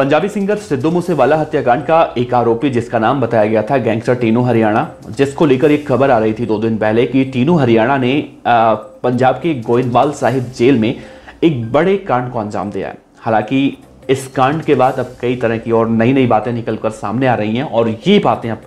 Punjabi singer Sidhu Moosewala हत्याकांड का एक आरोपी, जिसका नाम बताया गया था गैंगस्टर टीनू हरियाणा, जिसको लेकर एक खबर आ रही थी दो दिन पहले कि टीनू हरियाणा ने पंजाब के गोइंदवाल साहिब जेल में एक बड़े कांड को अंजाम दिया है। हालाँकि इस कांड के बाद अब कई तरह की और नई नई बातें निकलकर सामने आ रही हैं और ये बातें अब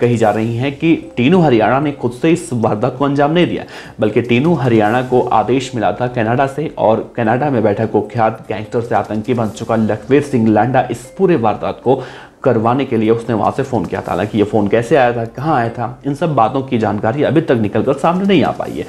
कही जा रही हैं कि टीनू हरियाणा ने खुद से इस वारदात को अंजाम नहीं दिया, बल्कि टीनू हरियाणा को आदेश मिला था कनाडा से और कनाडा में बैठा कुख्यात गैंगस्टर से आतंकी बन चुका लखवीर सिंह लांडा इस पूरे वारदात को करवाने के लिए उसने वहाँ से फ़ोन किया था। हालाँकि ये फ़ोन कैसे आया था, कहाँ आया था, इन सब बातों की जानकारी अभी तक निकलकर सामने नहीं आ पाई है।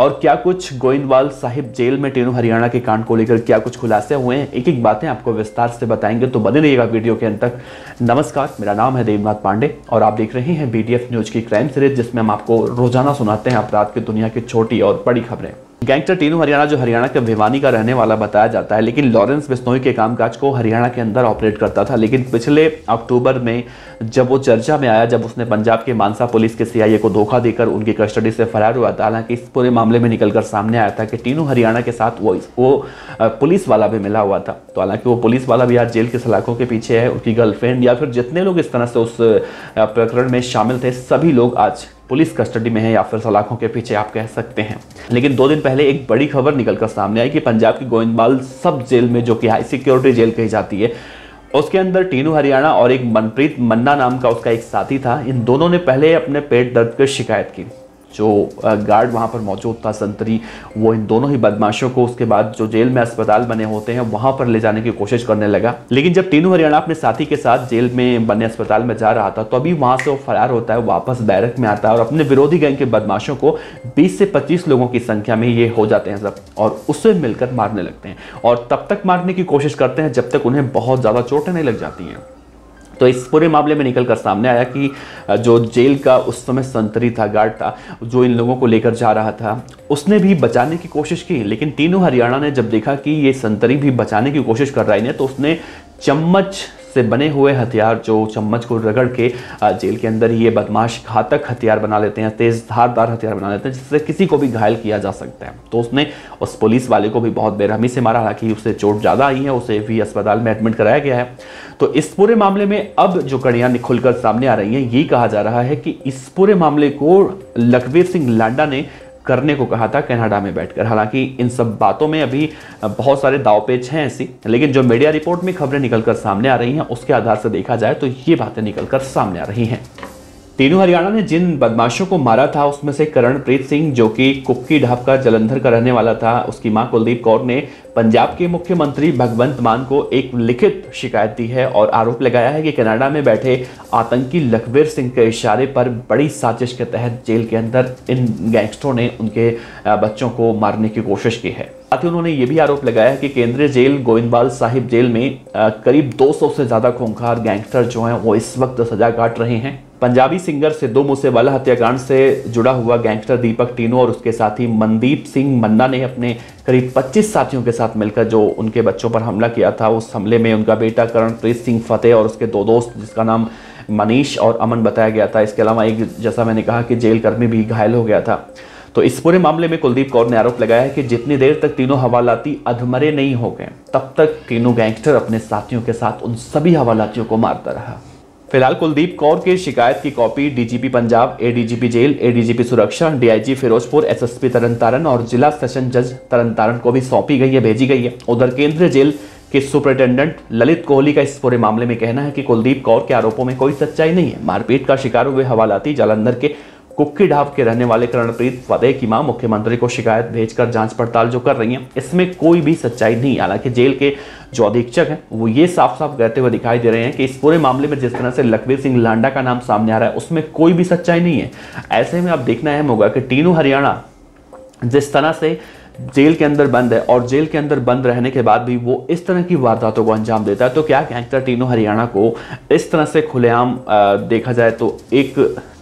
और क्या कुछ गोइंदवाल साहिब जेल में टेनू हरियाणा के कांड को लेकर क्या कुछ खुलासे हुए हैं? एक एक बातें आपको विस्तार से बताएँगे तो बने रहिएगा वीडियो के अंत तक। नमस्कार, मेरा नाम है देवनाथ पांडे और आप देख रहे हैं बीडीएफ न्यूज़ की क्राइम सीरीज़ जिसमें हम आपको रोज़ाना सुनाते हैं अपराध की दुनिया की छोटी और बड़ी खबरें। गैंगस्टर टीनू हरियाणा, जो हरियाणा के भिवानी का रहने वाला बताया जाता है, लेकिन लॉरेंस बिस्नोई के कामकाज को हरियाणा के अंदर ऑपरेट करता था। लेकिन पिछले अक्टूबर में जब वो चर्चा में आया, जब उसने पंजाब के मानसा पुलिस के सीआईए को धोखा देकर उनकी कस्टडी से फरार हुआ था हालाँकि इस पूरे मामले में निकलकर सामने आया था कि टीनू हरियाणा के साथ वो वो पुलिस वाला भी मिला हुआ था। तो हालाँकि वो पुलिस वाला भी आज जेल के सलाखों के पीछे है उसकी गर्लफ्रेंड, या फिर जितने लोग इस तरह से उस प्रकरण में शामिल थे, सभी लोग आज पुलिस कस्टडी में है या फिर सलाखों के पीछे आप कह सकते हैं। लेकिन दो दिन पहले एक बड़ी खबर निकलकर सामने आई कि पंजाब की गोविंदवाल सब जेल में, जो कि हाई सिक्योरिटी जेल कही जाती है, उसके अंदर टीनू हरियाणा और एक मनप्रीत मन्ना नाम का उसका एक साथी था। इन दोनों ने पहले अपने पेट दर्द की शिकायत की। जो गार्ड वहाँ पर मौजूद था, संतरी, वो इन दोनों ही बदमाशों को उसके बाद जो जेल में अस्पताल बने होते हैं, वहाँ पर ले जाने की कोशिश करने लगा। लेकिन जब तीनों हरियाणा अपने साथी के साथ जेल में बने अस्पताल में जा रहा था तो अभी वहाँ से वो फरार होता है, वापस बैरक में आता है और अपने विरोधी गैंग के बदमाशों को बीस से पच्चीस लोगों की संख्या में ये हो जाते हैं सब और उससे मिलकर मारने लगते हैं। और तब तक मारने की कोशिश करते हैं, जब तक उन्हें बहुत ज़्यादा चोटें नहीं लग जाती हैं। तो इस पूरे मामले में निकलकर सामने आया कि जो जेल का उस समय संतरी था, गार्ड था, जो इन लोगों को लेकर जा रहा था, उसने भी बचाने की कोशिश की। लेकिन तीनों हरियाणा ने जब देखा कि ये संतरी भी बचाने की कोशिश कर रहा है तो उसने चम्मच से बने हुए हथियार जो चम्मच को रगड़ के जेल के अंदर ये बदमाश घातक हथियार बना लेते हैं तेज धारदार हथियार बना लेते हैं, जिससे किसी को भी घायल किया जा सकता है। तो उसने उस पुलिस वाले को भी बहुत बेरहमी से मारा, हालाँकि उससे चोट ज़्यादा आई है, उसे भी अस्पताल में एडमिट कराया गया है। तो इस पूरे मामले में अब जो कड़ियाँ खुलकर सामने आ रही हैं, ये कहा जा रहा है कि इस पूरे मामले को लखवीर सिंह लांडा ने करने को कहा था कनाडा में बैठकर। हालाँकि इन सब बातों में अभी बहुत सारे दावपेच हैं ऐसी, लेकिन जो मीडिया रिपोर्ट में खबरें निकलकर सामने आ रही हैं, उसके आधार से देखा जाए तो ये बातें निकलकर सामने आ रही हैं। तीनों हरियाणा ने जिन बदमाशों को मारा था, उसमें से करणप्रीत सिंह, जो कि कुक्की ढाब का जलंधर का रहने वाला था, उसकी माँ कुलदीप कौर ने पंजाब के मुख्यमंत्री भगवंत मान को एक लिखित शिकायत दी है और आरोप लगाया है कि कनाडा में बैठे आतंकी लखवीर सिंह के इशारे पर बड़ी साजिश के तहत जेल के अंदर इन गैंगस्टरों ने उनके बच्चों को मारने की कोशिश की है। साथ ही उन्होंने ये भी आरोप लगाया है कि केंद्रीय जेल गोविंदवाल साहिब जेल में करीब 200 से ज़्यादा खूंखार गैंगस्टर जो हैं, वो इस वक्त सजा काट रहे हैं। पंजाबी सिंगर सिद्धू मूसेवाला हत्याकांड से जुड़ा हुआ गैंगस्टर दीपक टीनो और उसके साथी मनदीप सिंह मन्ना ने अपने करीब 25 साथियों के साथ मिलकर जो उनके बच्चों पर हमला किया था, उस हमले में उनका बेटा करणप्रीत सिंह फतेह और उसके दो दोस्त, जिसका नाम मनीष और अमन बताया गया था। इसके अलावा एक, जैसा मैंने कहा कि जेल कर्मी भी घायल हो गया था। तो इस पूरे मामले में कुलदीप कौर ने आरोप लगाया है कि जितनी देर तक तीनों हवालाती अधमरे नहीं हो गए, तब तक तीनों गैंगस्टर अपने साथियों के साथ उन सभी हवालातियों को मारता रहा। फ़िलहाल कुलदीप कौर की शिकायत की copy DGP Punjab, ADGP jail, ADGP सुरक्षा डीआईजी फिरोजपुर, एसएसपी तरनतारन और जिला सेशन जज तरनतारन को भी सौंपी गई है, भेजी गई है। उधर केंद्रीय जेल के सुपरिटेंडेंट ललित कोहली का इस पूरे मामले में कहना है कि कुलदीप कौर के आरोपों में कोई सच्चाई नहीं है। मारपीट का शिकार हुए हवालाती जालंधर के कुक्की ढाब के रहने वाले करणप्रीत फतेह की माँ मुख्यमंत्री को शिकायत भेजकर जाँच पड़ताल जो कर रही हैं। इसमें कोई भी सच्चाई नहीं, हालाँकि जेल के जो अधीक्षक हैं, वो ये साफ़ साफ़ कहते हुए दिखाई दे रहे हैं कि इस पूरे मामले में जिस तरह से लखवीर सिंह लांडा का नाम सामने आ रहा है, उसमें कोई भी सच्चाई नहीं है। ऐसे में अब देखना अहम होगा कि टीनू हरियाणा जिस तरह से जेल के अंदर बंद है और जेल के अंदर बंद रहने के बाद भी वो इस तरह की वारदातों को अंजाम देता है। तो क्या गैंगस्टर टीनो हरियाणा को इस तरह से खुलेआम देखा जाए तो एक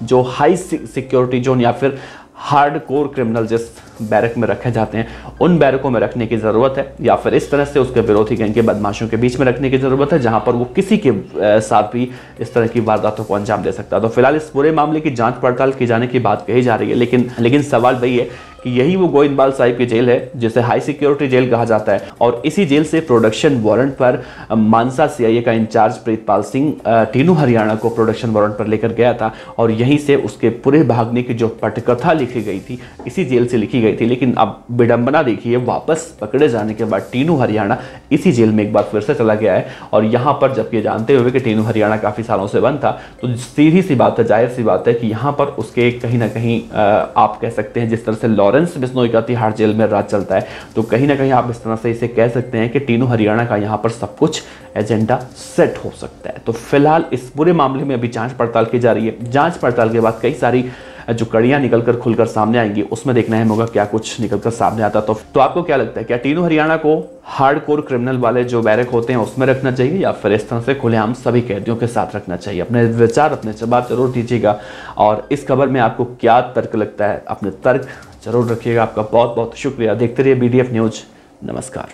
जो हाई सिक्योरिटी जोन या फिर हार्ड कोर क्रिमिनल जिस बैरक में रखे जाते हैं, उन बैरकों में रखने की ज़रूरत है या फिर इस तरह से उसके विरोधी गैंग के बदमाशों के बीच में रखने की ज़रूरत है, जहाँ पर वो किसी के साथ भी इस तरह की वारदातों को अंजाम दे सकता है। तो फ़िलहाल इस पूरे मामले की जाँच पड़ताल की जाने की बात कही जा रही है, लेकिन लेकिन सवाल वही है कि यही वो गोइंदबाल साहिब की जेल है, जिसे हाई सिक्योरिटी जेल कहा जाता है। और इसी जेल से प्रोडक्शन वारंट पर मानसा सीआईए का इंचार्ज प्रीतपाल सिंह टीनू हरियाणा को प्रोडक्शन वारंट पर लेकर गया था। और यहीं से उसके पूरे भागने की जो पटकथा लिखी गई थी, इसी जेल से लिखी गई थी। लेकिन अब विडंबना देखिए, वापस पकड़े जाने के बाद टीनू हरियाणा इसी जेल में एक बार फिर से चला गया है। और यहाँ पर जबकि जानते हुए कि टीनू हरियाणा काफ़ी सालों से बंद था तो सीधी सी बात है, ज़ाहिर सी बात है कि यहाँ पर उसके कहीं ना कहीं आप कह सकते हैं जिस तरह से लॉरेंस बिश्नोई का तिहाड़ जेल में राज चलता है। तो कहीं ना कहीं आप इस तरह से इसे कह सकते हैं कि टीनू हरियाणा का यहाँ पर सब कुछ एजेंडा सेट हो सकता है। तो फ़िलहाल इस पूरे मामले में अभी जाँच पड़ताल की जा रही है। जाँच पड़ताल के बाद कई सारी जो कड़ियाँ निकलकर खुलकर सामने आएँगी, उसमें देखना है होगा क्या कुछ निकलकर सामने आता तो तो आपको क्या लगता है, क्या टीनू हरियाणा को हार्ड कोर क्रिमिनल वाले जो बैरक होते हैं उसमें रखना चाहिए या फिर इस तरह से खुलेआम सभी कैदियों के साथ रखना चाहिए? अपने विचार, अपने जवाब ज़रूर दीजिएगा। और इस खबर में आपको क्या तर्क लगता है? अपने तर्क ज़रूर रखिएगा। आपका बहुत बहुत शुक्रिया। देखते रहिए बीडीएफ न्यूज़ नमस्कार।